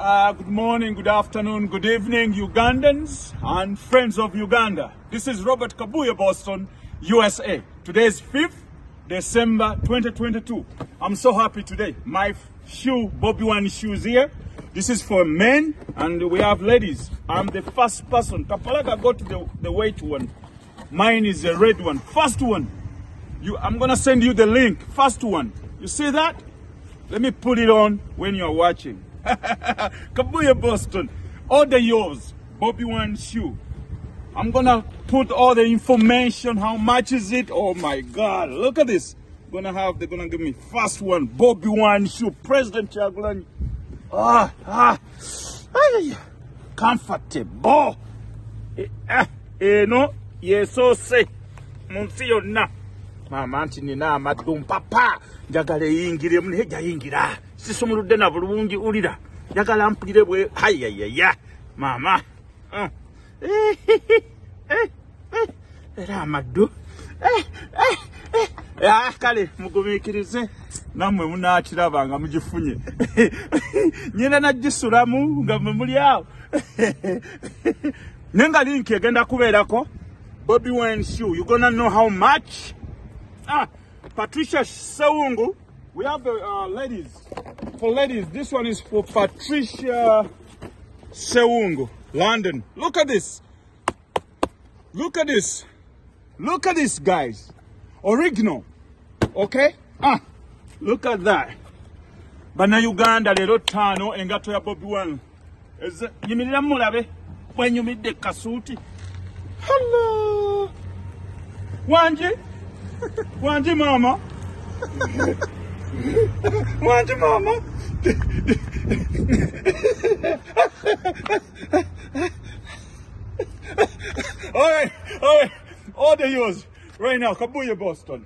Uh, good morning, good afternoon, good evening, Ugandans and friends of Uganda. This is Robert Kabuye, Boston, USA. Today is 5th December 2022. I'm so happy today. My shoe, Bobi Wine shoes here. This is for men and we have ladies. I'm the first person. Kapalaga got the, the white one. Mine is the red one. First one. You, I'm gonna send you the link. First one. You see that? Let me put it on when you're watching. Kabuye Boston. Order yours. Bobi Wine shoe. I'm gonna put all the information. How much is it? Oh my God! Look at this. Gonna have. They're gonna give me first one. Bobi Wine shoe. President Kyagulanyi. Ah ah. Ay, comfortable. Eh, eh, eno yesoose mu nsi yonna maama nti nina amaddu mpapa njagala eyingiremu naye jayingira sisumuludde na bulungi ulira njagala mpulire bwe hayayaya maama. Eh, eh, eh, era amaddu. Ah, kale mugumiikirize nammwe munaakiraba nga mugifunye nyina nagisulamu nga mwe muli awo naye nga linki egenda kubeerako Bobby Wine shoe. You're gonna know how much. Ah, Patricia Sewungu. We have the uh, ladies. For ladies, this one is for Patricia Sewungu, London. Look at this. Look at this. Look at this, guys. Original. Okay? Ah, look at that. bannayuganda leero ttaano engato ya bobi wine Eze- nyimirira mulabe bwenyumidde kasuuti Hello. Wanji? Wanji mama? Wanji mama? all right, all right. Order yours right now. Kabuye Boston.